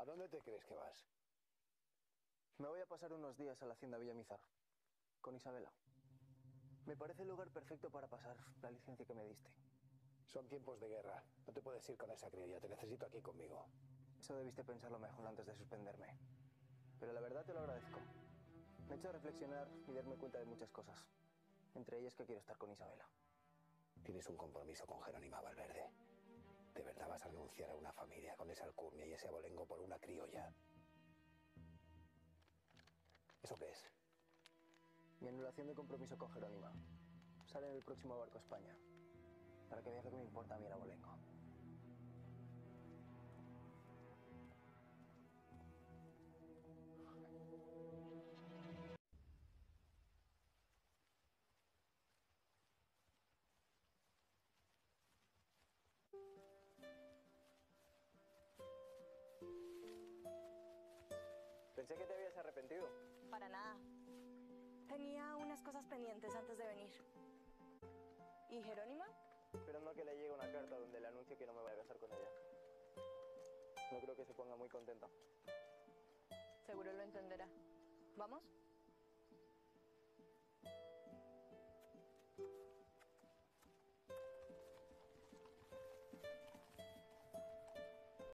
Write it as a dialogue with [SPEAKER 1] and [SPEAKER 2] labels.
[SPEAKER 1] ¿A dónde te crees que vas?
[SPEAKER 2] Me voy a pasar unos días a la hacienda Villamizar, con Isabela. Me parece el lugar perfecto para pasar la licencia que me diste.
[SPEAKER 1] Son tiempos de guerra. No te puedes ir con esa criolla. Te necesito aquí conmigo.
[SPEAKER 2] Eso debiste pensarlo mejor antes de suspenderme. Pero la verdad te lo agradezco. Me he hecho reflexionar y darme cuenta de muchas cosas. Entre ellas que quiero estar con Isabela.
[SPEAKER 1] Tienes un compromiso con Jerónima Valverde. ¿De verdad vas a renunciar a una familia con esa alcurnia y ese abolengo por una criolla? ¿Eso qué es?
[SPEAKER 2] Mi anulación de compromiso con Jerónima. Sale en el próximo barco a España. Para que vea que me importa a mí el abolengo. Pensé que te habías arrepentido.
[SPEAKER 3] Para nada. Tenía unas cosas pendientes antes de venir. ¿Y Jerónima?
[SPEAKER 2] Esperando a que le llegue una carta donde le anuncie que no me voy a casar con ella. No creo que se ponga muy contenta.
[SPEAKER 3] Seguro lo entenderá. ¿Vamos?